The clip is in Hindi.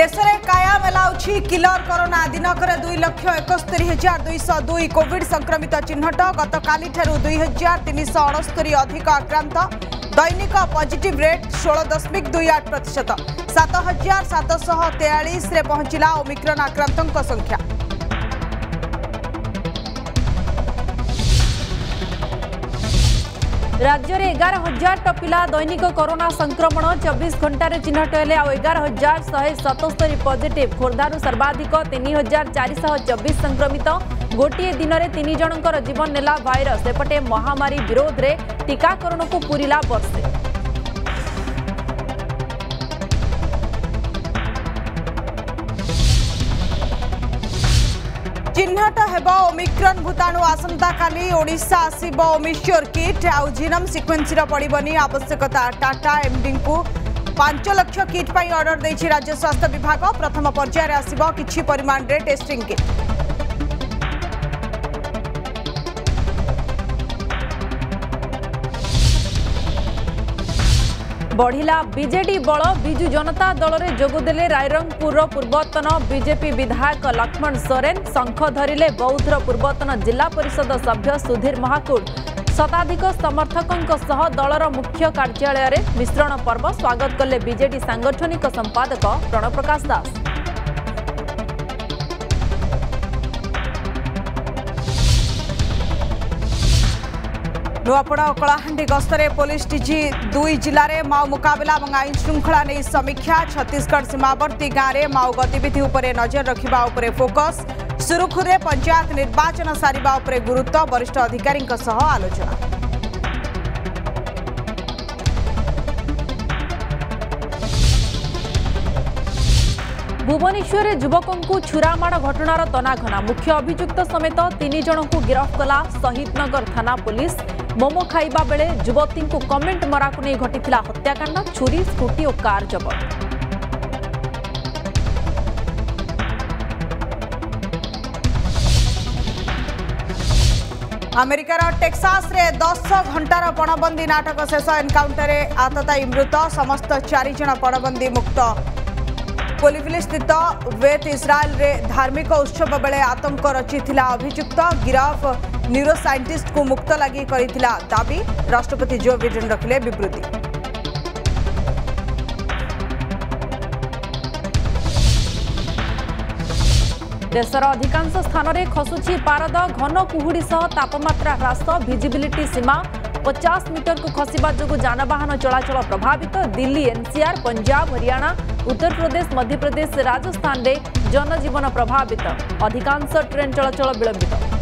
দেশের কায়া মেলাউছি কিলর করোনা দিনকরে দুই লক্ষ একস্তরি হাজার দুইশ দুই কোভিড সংক্রমিত চিহ্নট গতকালিঠার দুই হাজার তিনশ অণস্তরি অধিক আক্রান্ত দৈনিক পজিটিভ রেট ষোল দশমিক দুই আট প্রত সাত হাজার সাতশহ তেয়াশে পঞ্চলা ওমিক্রন আক্রান্ত সংখ্যা राज्य में एगार हजार टपिला दैनिक करोना संक्रमण चौबीस घंटे चिन्हट हेले आगार हजार शहे सतस्तरी पजिट खोर्धु सर्वाधिक तीन हजार चारश चबीस संक्रमित गोटे दिन में तीन जनकर जीवन नेला भाइर सेपटे महामारी विरोध में टीकाकरण को पूरला बर्षे चिन्हट होमिक्रन भूताणु आसंताशा आसब ओमिश्योर किट आउ जिनम सिक्वेन्स पड़ोनी आवश्यकता टाटा एमडी को पांच लक्ष किट अर्डर दे राज्य स्वास्थ्य विभाग प्रथम पर्यायर आसव कि परिमाण में टेस्टिंग किट बढिला विजेडि बल विजु जनता दल दलले जे रङपुर पूर्वतन विजेपि विधायक लक्ष्मण सोरेन शङ्खरे बौद्ध र पूर्वतन जिल्ला परिषद सभ्य सुधीर महाकुट शताधिक समर्थकको सह दलर मुख्य कार्यालयर मिश्रण पर्व स्वागत गर्ले विजेडि सांगठनिक संपादक प्रणप्रकाश दास नुआपड़ा और कलाहां गस्तर पुलिस डीजी दुई जिले माओ मुकबिला और आईन श्रृंखला नहीं समीक्षा छत्तीसगढ़ सीमावर्ती गांव माओ गतिविधि उपर नजर रखा फोकस सुरुखुरे पंचायत निर्वाचन सारा गुरुत्व वरिष्ठ अधिकारी आलोचना ଭୁବନେଶ୍ୱରରେ ଯୁବକଙ୍କୁ ଛୁରାମାଡ଼ ଘଟଣାର ତନାଘନା ମୁଖ୍ୟ ଅଭିଯୁକ୍ତ ସମେତ ତିନି ଜଣଙ୍କୁ ଗିରଫ କଲା ଶହୀଦନଗର ଥାନା ପୁଲିସ୍ ମୋମୋ ଖାଇବା ବେଳେ ଯୁବତୀଙ୍କୁ କମେଣ୍ଟ ମରାକୁ ନେଇ ଘଟିଥିଲା ହତ୍ୟାକାଣ୍ଡ ଛୁରୀ ସ୍କୁଟି ଓ କାର୍ ଜବତ ଆମେରିକାର ଟେକ୍ସାସରେ ଦଶ ଘଣ୍ଟାର ପଣବନ୍ଦୀ ନାଟକ ଶେଷ ଏନକାଉଣ୍ଟରରେ ଆତତାୟୀ ମୃତ ସମସ୍ତ ଚାରିଜଣ ପଣବନ୍ଦୀ ମୁକ୍ତ पोलिफिल स्थित वेत इस्राएल रे धार्मिक उत्सव बेले आतंक रचिता अभुक्त गिरफ न्यूरो सैंटिस्ट को मुक्त लगी दाबी राष्ट्रपति जो बिडेन रखिले बृति देशर अधिकांश स्थान में खसुची पारद घन कुहुड़ी सह तापम्रा ह्रास भिजिलिटी सीमा ପଚାଶ ମିଟରକୁ ଖସିବା ଯୋଗୁଁ ଯାନବାହନ ଚଳାଚଳ ପ୍ରଭାବିତ ଦିଲ୍ଲୀ ଏନ୍ସିଆର୍ ପଞ୍ଜାବ ହରିୟାଣା ଉତ୍ତରପ୍ରଦେଶ ମଧ୍ୟପ୍ରଦେଶ ରାଜସ୍ଥାନରେ ଜନଜୀବନ ପ୍ରଭାବିତ ଅଧିକାଂଶ ଟ୍ରେନ୍ ଚଳାଚଳ ବିଳମ୍ବିତ